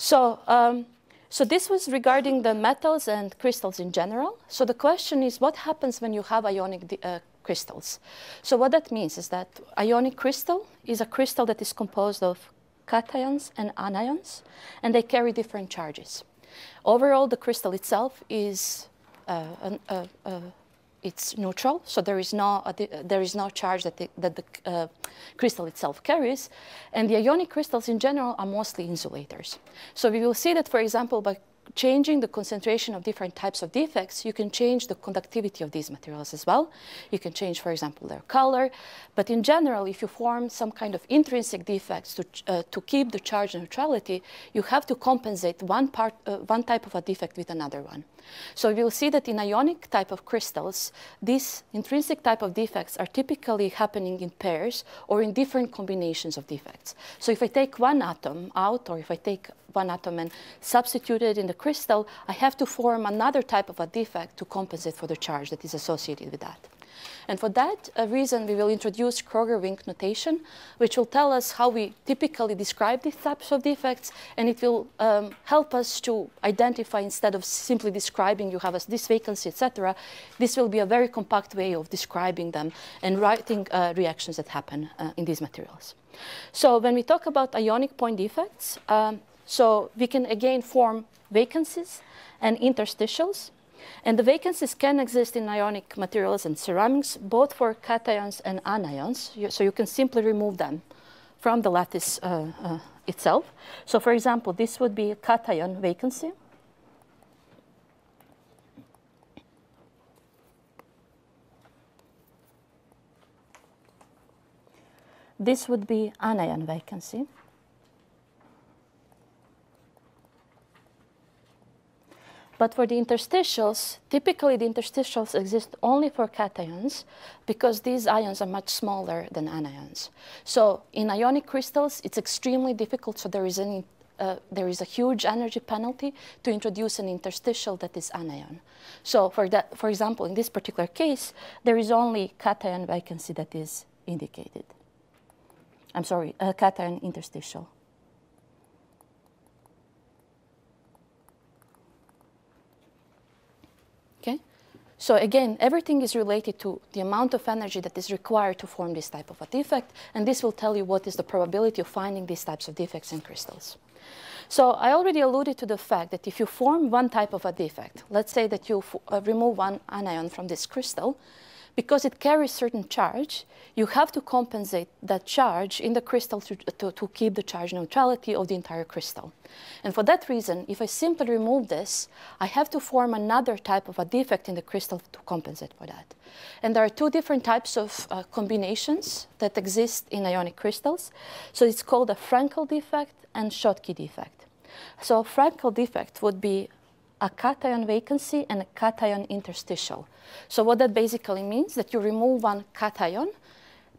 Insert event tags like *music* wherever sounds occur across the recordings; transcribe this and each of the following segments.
So, um, so this was regarding the metals and crystals in general. So the question is, what happens when you have ionic uh, crystals? So what that means is that ionic crystal is a crystal that is composed of cations and anions, and they carry different charges. Overall, the crystal itself is uh, an, uh, uh, it's neutral, so there is no, uh, there is no charge that the, that the uh, crystal itself carries. And the ionic crystals in general are mostly insulators. So we will see that, for example, by changing the concentration of different types of defects, you can change the conductivity of these materials as well. You can change, for example, their color. But in general, if you form some kind of intrinsic defects to, uh, to keep the charge neutrality, you have to compensate one, part, uh, one type of a defect with another one. So we'll see that in ionic type of crystals, these intrinsic type of defects are typically happening in pairs or in different combinations of defects. So if I take one atom out or if I take one atom and substitute it in the crystal, I have to form another type of a defect to compensate for the charge that is associated with that. And for that reason, we will introduce Kroger-Vink notation, which will tell us how we typically describe these types of defects, and it will um, help us to identify instead of simply describing you have a, this vacancy, etc. This will be a very compact way of describing them and writing uh, reactions that happen uh, in these materials. So when we talk about ionic point defects, um, so we can again form vacancies and interstitials and the vacancies can exist in ionic materials and ceramics, both for cations and anions. So you can simply remove them from the lattice uh, uh, itself. So for example, this would be a cation vacancy. This would be anion vacancy. But for the interstitials, typically the interstitials exist only for cations because these ions are much smaller than anions. So in ionic crystals, it's extremely difficult, so there is, uh, there is a huge energy penalty to introduce an interstitial that is anion. So for, that, for example, in this particular case, there is only cation vacancy that is indicated. I'm sorry, a cation interstitial. So again, everything is related to the amount of energy that is required to form this type of a defect, and this will tell you what is the probability of finding these types of defects in crystals. So I already alluded to the fact that if you form one type of a defect, let's say that you uh, remove one anion from this crystal, because it carries certain charge, you have to compensate that charge in the crystal to, to, to, keep the charge neutrality of the entire crystal. And for that reason, if I simply remove this, I have to form another type of a defect in the crystal to compensate for that. And there are two different types of uh, combinations that exist in ionic crystals. So it's called a Frenkel defect and Schottky defect. So a Frenkel defect would be a cation vacancy and a cation interstitial. So what that basically means that you remove one cation,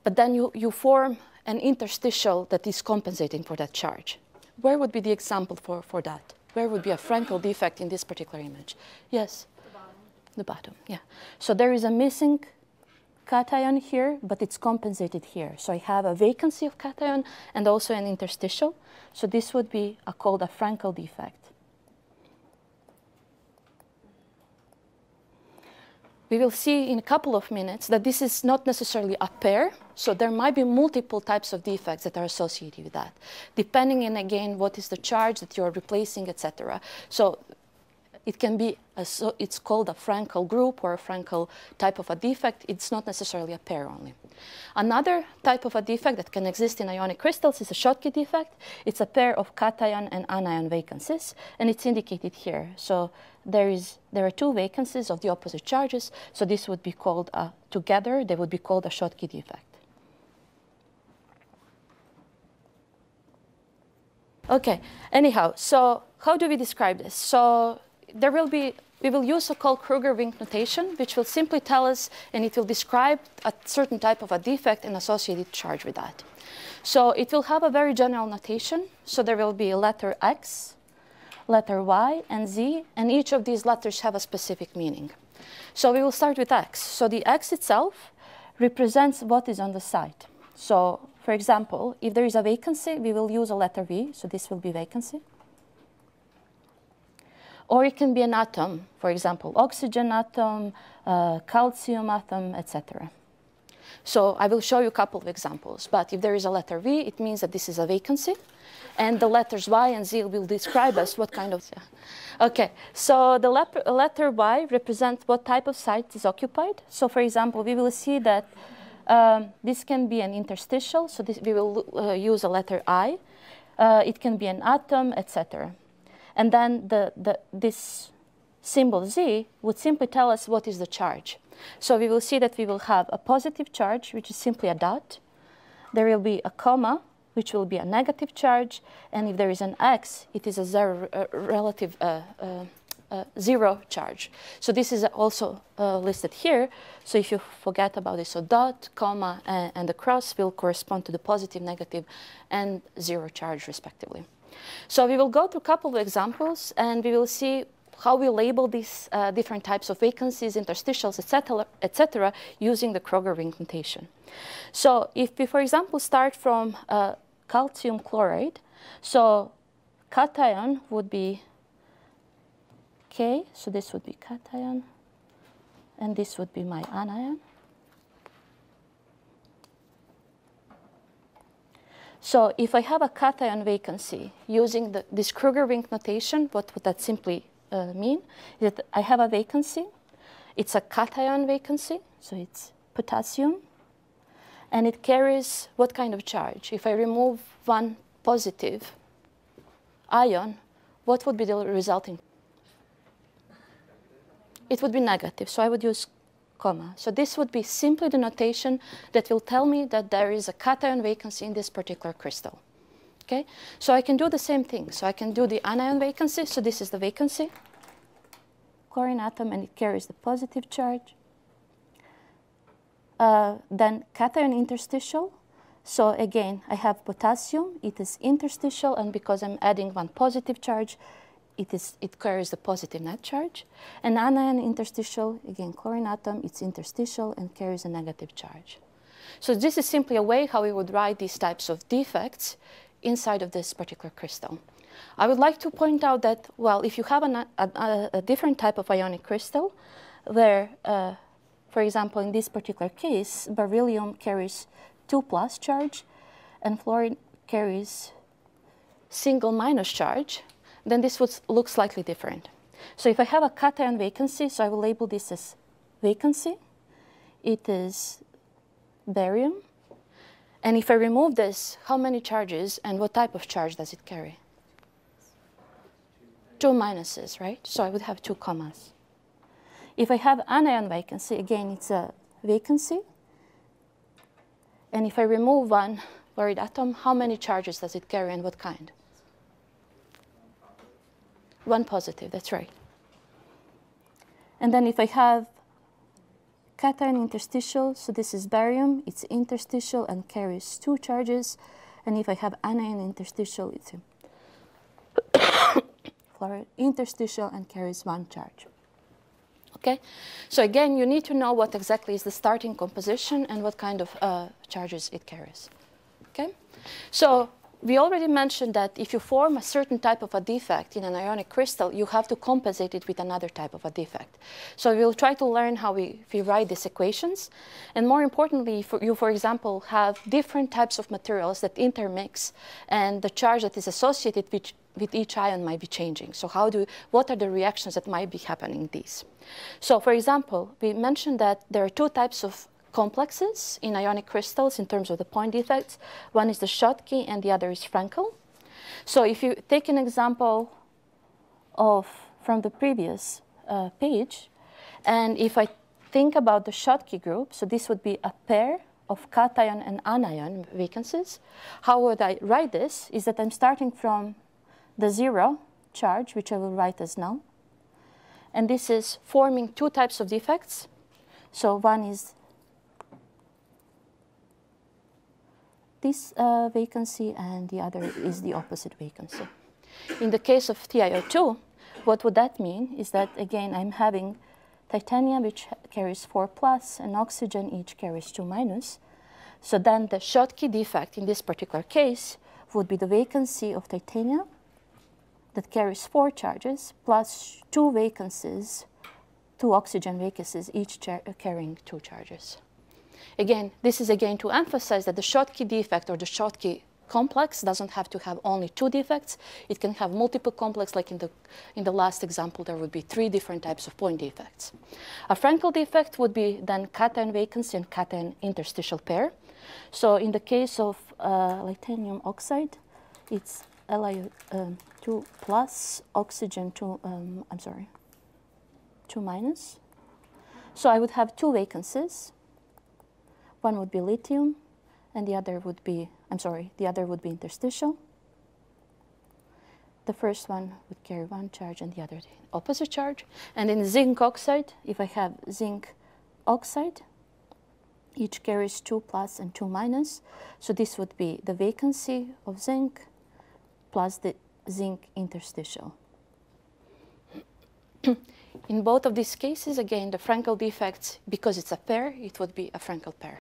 but then you, you form an interstitial that is compensating for that charge. Where would be the example for, for that? Where would be a Frenkel defect in this particular image? Yes? The bottom. The bottom, yeah. So there is a missing cation here, but it's compensated here. So I have a vacancy of cation and also an interstitial. So this would be a, called a Frenkel defect. We will see in a couple of minutes that this is not necessarily a pair. So there might be multiple types of defects that are associated with that, depending on, again, what is the charge that you're replacing, etc. So it can be, a, so it's called a Frenkel group or a Frenkel type of a defect. It's not necessarily a pair only. Another type of a defect that can exist in ionic crystals is a Schottky defect. It's a pair of cation and anion vacancies, and it's indicated here. So there, is, there are two vacancies of the opposite charges, so this would be called, a, together, they would be called a Schottky defect. Okay, anyhow, so how do we describe this? So there will be, we will use a called Kroger-Vink notation, which will simply tell us, and it will describe a certain type of a defect and associated charge with that. So it will have a very general notation. So there will be a letter X, letter Y, and Z, and each of these letters have a specific meaning. So we will start with X. So the X itself represents what is on the site. So for example, if there is a vacancy, we will use a letter V, so this will be vacancy. Or it can be an atom, for example, oxygen atom, uh, calcium atom, etc. So I will show you a couple of examples. But if there is a letter V, it means that this is a vacancy. And the letters Y and Z will describe us what kind of... Okay, so the letter Y represents what type of site is occupied. So for example, we will see that um, this can be an interstitial, so this, we will uh, use a letter I. Uh, it can be an atom, etc. And then the, the, this symbol Z would simply tell us what is the charge. So we will see that we will have a positive charge, which is simply a dot. There will be a comma, which will be a negative charge. And if there is an X, it is a zero uh, relative uh, uh, uh zero charge. So this is also uh, listed here. So if you forget about this, so dot, comma, and, and the cross will correspond to the positive, negative, and zero charge respectively. So we will go through a couple of examples and we will see how we label these uh, different types of vacancies, interstitials, etc., etc., using the Kroger Vink notation. So if we, for example, start from uh, calcium chloride, so cation would be K, so this would be cation, and this would be my anion. So if I have a cation vacancy using the, this Kroger Vink notation, what would that simply uh, mean is that I have a vacancy. It's a cation vacancy, so it's potassium. And it carries what kind of charge? If I remove one positive ion, what would be the resulting? It would be negative, so I would use comma. So this would be simply the notation that will tell me that there is a cation vacancy in this particular crystal. Okay, so I can do the same thing. So I can do the anion vacancy. So this is the vacancy, chlorine atom, and it carries the positive charge. Uh, then cation interstitial. So again, I have potassium. It is interstitial, and because I'm adding one positive charge, it, is, it carries the positive net charge. And anion interstitial, again, chlorine atom, it's interstitial and carries a negative charge. So this is simply a way how we would write these types of defects inside of this particular crystal. I would like to point out that, well, if you have an, a, a, a, different type of ionic crystal, where, uh, for example, in this particular case, beryllium carries 2 plus charge, and fluorine carries single minus charge, then this would look slightly different. So if I have a cation vacancy, so I will label this as vacancy. It is barium. And if I remove this, how many charges and what type of charge does it carry? Two minuses, right? So I would have two commas. If I have anion vacancy, again, it's a vacancy. And if I remove one buried atom, how many charges does it carry and what kind? One positive, that's right. And then if I have cation interstitial, so this is barium, it's interstitial and carries two charges. And if I have anion interstitial, it's *coughs* interstitial and carries one charge. Okay, so again, you need to know what exactly is the starting composition and what kind of uh, charges it carries. Okay, so we already mentioned that if you form a certain type of a defect in an ionic crystal, you have to compensate it with another type of a defect. So we'll try to learn how we, we write these equations. And more importantly, for you, for example, have different types of materials that intermix and the charge that is associated with, with each ion might be changing. So how do, what are the reactions that might be happening in these? So for example, we mentioned that there are two types of complexes in ionic crystals in terms of the point defects. One is the Schottky and the other is Frenkel. So if you take an example of from the previous uh, page, and if I think about the Schottky group, so this would be a pair of cation and anion vacancies. How would I write this? Is that I'm starting from the zero charge, which I will write as null. And this is forming two types of defects. So one is this uh, vacancy and the other is the opposite vacancy. In the case of TiO2, what would that mean is that, again, I'm having titanium, which carries 4 plus, and oxygen, each carries 2 minus. So then the Schottky defect in this particular case would be the vacancy of titanium that carries four charges plus two vacancies, two oxygen vacancies, each carrying two charges. Again, this is again to emphasize that the Schottky defect or the Schottky complex doesn't have to have only two defects. It can have multiple complex, like in the, in the last example, there would be three different types of point defects. A Frenkel defect would be then cation vacancy and cation interstitial pair. So in the case of uh, titanium oxide, it's Li2 um, plus oxygen 2, um, I'm sorry, 2 minus. So I would have two vacancies. One would be lithium, and the other would be, I'm sorry, the other would be interstitial. The first one would carry one charge and the other the opposite charge. And in zinc oxide, if I have zinc oxide, each carries 2 plus and 2 minus. So this would be the vacancy of zinc plus the zinc interstitial. *clears throat* in both of these cases, again, the Frenkel defects, because it's a pair, it would be a Frenkel pair.